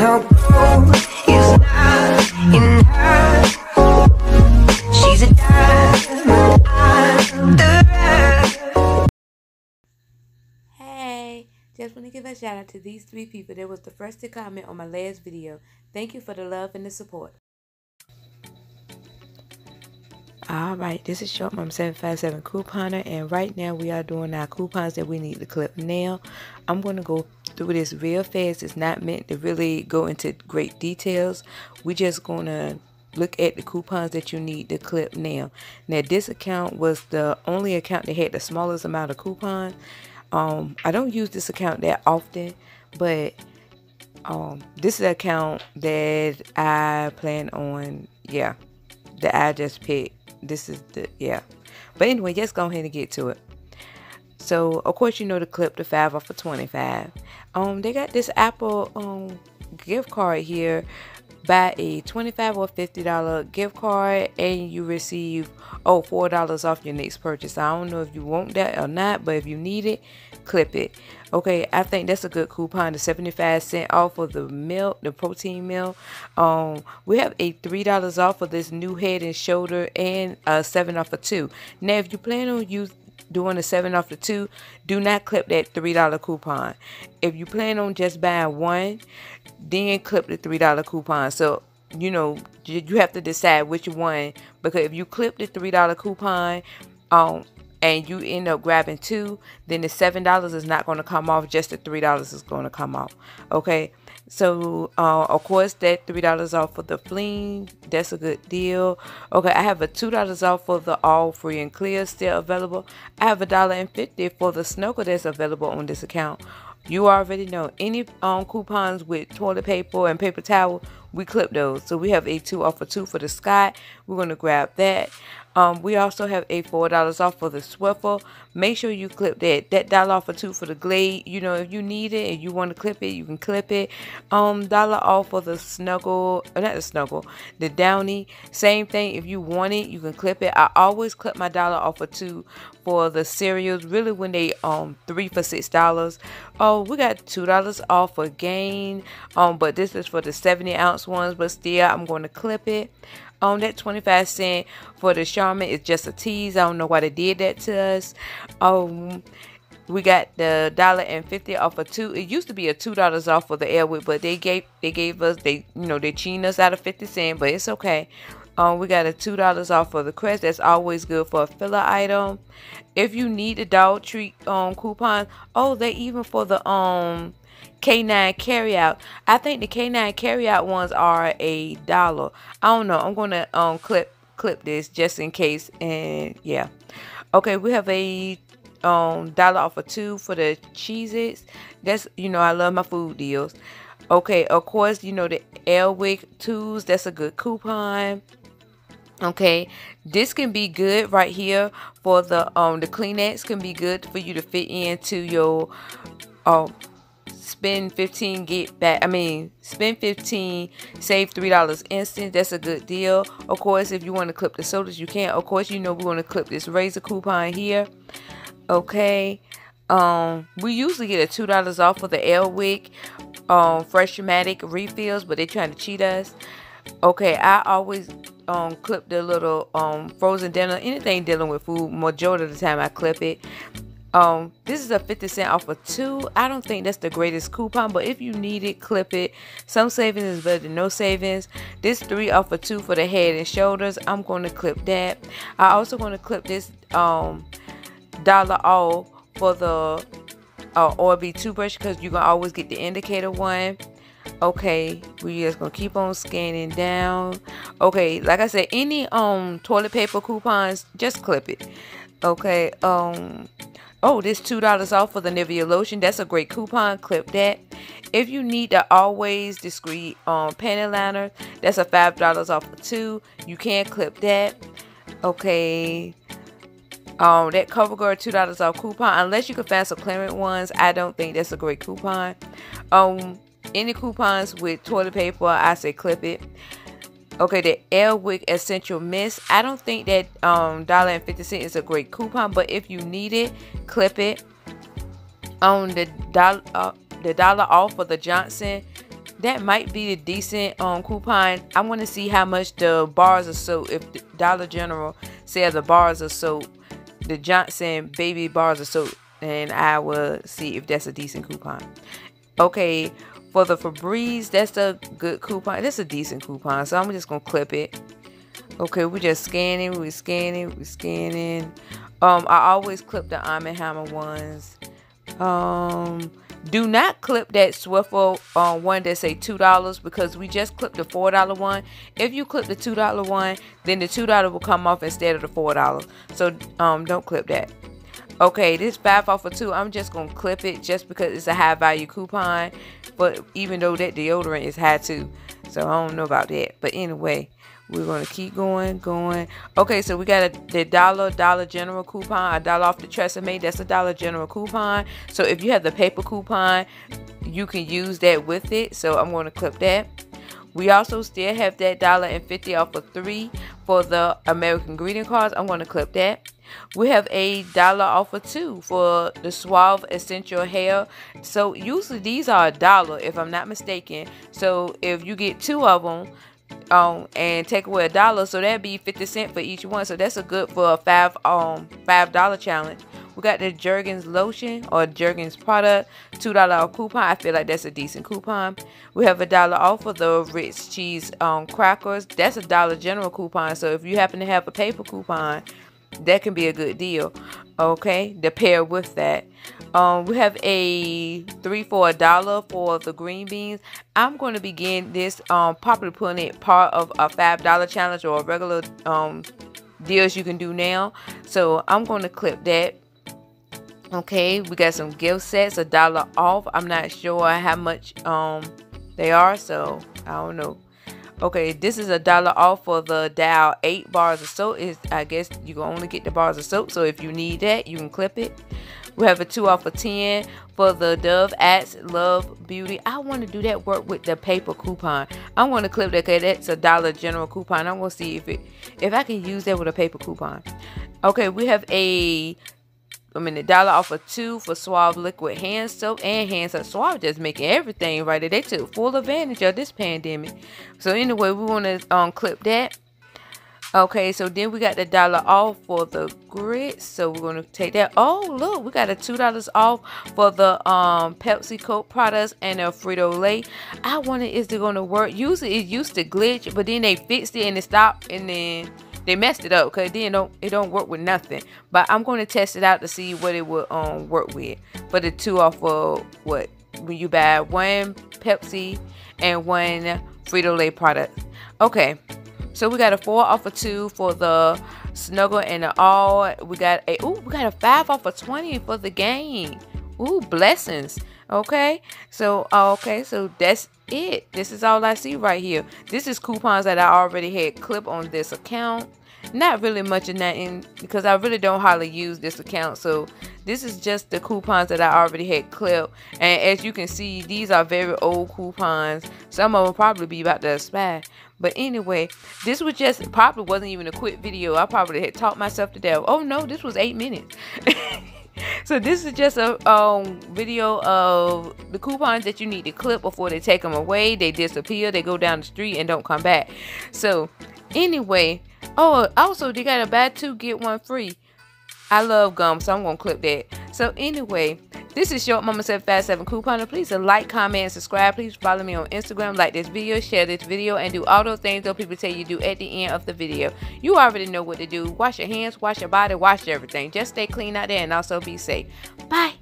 gold is not in her. She's a diamond. Hey, just want to give a shout out to these three people that was the first to comment on my last video. Thank you for the love and the support. Alright, this is Shortmama 757 Couponer and right now we are doing our coupons that we need to clip now. I'm going to go through this real fast. It's not meant to really go into great details. We're just going to look at the coupons that you need to clip now. Now this account was the only account that had the smallest amount of coupons. Um, I don't use this account that often, but um, this is an account that I plan on, yeah, that I just picked this is the yeah. But anyway just go ahead and get to it. So of course you know the clip the five off of 25 um they got this apple um gift card here buy a 25 or 50 dollar gift card and you receive oh four dollars off your next purchase. I don't know if you want that or not but if you need it clip it. Okay i think that's a good coupon the 75 cent off of the milk the protein milk. Um we have a three dollars off of this new head and shoulder and uh seven off of two. Now if you plan on use doing a seven off the two, do not clip that three dollar coupon. If you plan on just buying one, then clip the three dollar coupon. So you know you have to decide which one because if you clip the three dollar coupon, um, and you end up grabbing two, then the seven dollars is not going to come off. Just the three dollars is going to come off. Okay. So uh, of course that three dollars off for the fling. That's a good deal. Okay, I have a two dollars off for the all free and clear still available. I have a dollar and fifty for the snorkel that's available on this account. You already know any um coupons with toilet paper and paper towel, we clip those. So we have a two off for two for the Scott. We're gonna grab that. Um, we also have a $4 off for the Swiffer. Make sure you clip that. That dollar off for two for the Glade. You know, if you need it and you want to clip it, you can clip it. Um, dollar off for the Snuggle, uh, not the Snuggle, the Downy. Same thing. If you want it, you can clip it. I always clip my dollar off for two for the cereals. Really, when they um three for six dollars. Oh, we got two dollars off for Gain. Um, but this is for the 70 ounce ones. But still, I'm going to clip it on that 25 cent for the Charmin is just a tease. I don't know why they did that to us. Um, we got the dollar and fifty off of two. It used to be a two dollars off for the Airwick, but they gave they gave us they you know they cheated us out of fifty cent, but it's okay. Um, we got a two dollars off for the Crest. That's always good for a filler item. If you need a dog treat um coupon, oh they even for the um K9 carryout. I think the K9 carryout ones are a dollar. I don't know. I'm gonna um clip clip this just in case. And yeah. Okay, we have a um dollar off of two for the cheeses. That's you know I love my food deals. Okay, of course you know the Airwick twos. That's a good coupon. Okay, this can be good right here for the um the Kleenex can be good for you to fit into your um spend 15 get back i mean spend 15 save three dollars instant that's a good deal. Of course if you want to clip the sodas you can. Of course you know we want to clip this razor coupon here okay? Um we usually get a two dollars off for the Airwick um Fresh-O-Matic refills but they're trying to cheat us. Okay i always um clip the little um frozen dinner anything dealing with food majority of the time i clip it um, this is a 50 cent off of two. I don't think that's the greatest coupon, but if you need it, clip it. Some savings is better than no savings. This three off of two for the head and shoulders. I'm going to clip that. I also going to clip this um dollar off for the uh, Oral-B toothbrush because you can always get the indicator one. Okay, we just gonna keep on scanning down. Okay, like I said, any um toilet paper coupons, just clip it. Okay, um Oh, this $2 off for the Nivea lotion. That's a great coupon. Clip that. If you need the Always Discreet um, panty liner, that's a $5 off for two. You can clip that. Okay. Um, that CoverGirl $2 off coupon. Unless you can find some clearance ones, I don't think that's a great coupon. Um, any coupons with toilet paper, I say clip it. Okay, the Airwick Essential Mist. I don't think that um dollar and fifty cent is a great coupon, but if you need it, clip it. On the dollar uh, the dollar off for the Johnson that might be a decent um coupon. I want to see how much the bars of soap. If Dollar General sells the bars of soap, the Johnson baby bars of soap, and I will see if that's a decent coupon. Okay, for the Febreze, that's a good coupon. That's a decent coupon, so I'm just gonna clip it. Okay, we're just scanning, we're scanning, we're scanning. Um, I always clip the Arm & Hammer ones. Um, do not clip that Swiffer uh, one that say $2 because we just clipped the $4 one. If you clip the $2 one, then the $2 will come off instead of the $4. So um, don't clip that. Okay, this 5 off of 2, I'm just to clip it just because it's a high value coupon. But even though that deodorant is high too. So I don't know about that. But anyway, we're to keep going, going. Okay, so we got a, the dollar, Dollar General coupon, a dollar off the Tresemme. That's a Dollar General coupon. So if you have the paper coupon, you can use that with it. So I'm to clip that. We also still have that dollar and fifty off of three for the American greeting cards. I'm going to clip that. We have a dollar off of two for the Suave Essential Hair. So usually these are a dollar if I'm not mistaken. So if you get two of them, um and take away a dollar so that'd be 50 cent for each one. So that's a good for a five um five dollar challenge. We got the Jergens lotion or Jergens product two dollar off coupon. I feel like that's a decent coupon. We have a dollar off of the Ritz cheese um crackers. That's a dollar general coupon. So if you happen to have a paper coupon that can be a good deal okay? To pair with that. Um we have a three for a dollar for the green beans. I'm going to begin this um popular putting it part of a five dollar challenge or a regular um deals you can do now. So i'm going to clip that okay? We got some gift sets a dollar off. I'm not sure how much um they are so i don't know Okay, this is a dollar off for the Dial 8 bars of soap. Is I guess you can only get the bars of soap, so if you need that, you can clip it. We have a 2 off of 10 for the Dove Axe Love Beauty. I want to do that work with the paper coupon. I want to clip that because that's a Dollar General coupon. I'm going to see if it if I can use that with a paper coupon. Okay, we have a I mean, the dollar off of two for Suave liquid hand soap and hand soap. Suave just making everything right. They took full advantage of this pandemic. So anyway, we want to um clip that. Okay, so then we got the dollar off for the grits. So we're gonna take that. Oh, look, we got a two dollars off for the um Pepsi Coke products and a Frito Lay. I wonder is it gonna work? Usually it used to glitch, but then they fixed it and it stopped and then they messed it up because then don't it don't work with nothing. But I'm going to test it out to see what it will um work with But the two off of what when you buy one Pepsi and one Frito Lay product. Okay, so we got a four off of two for the snuggle and the all. We got a ooh, we got a five off of twenty for the Gain. Ooh, blessings. Okay, so okay, so that's it. This is all I see right here. This is coupons that I already had clip on this account. Not really much in that in because I really don't hardly use this account. So this is just the coupons that I already had clipped. And as you can see, these are very old coupons. Some of them probably be about to expire. But anyway, this was just probably wasn't even a quick video. I probably had taught myself to death. Oh no, this was eight minutes. so this is just a um, video of the coupons that you need to clip before they take them away. They disappear. They go down the street and don't come back. So anyway, oh, also they got a buy two get one free. I love gum, so I'm gonna clip that. So anyway, this is Short Mama Said Fast 7 Couponer. Please like, comment, and subscribe. Please follow me on Instagram, like this video, share this video, and do all those things that people tell you do at the end of the video. You already know what to do. Wash your hands, wash your body, wash everything. Just stay clean out there and also be safe. Bye.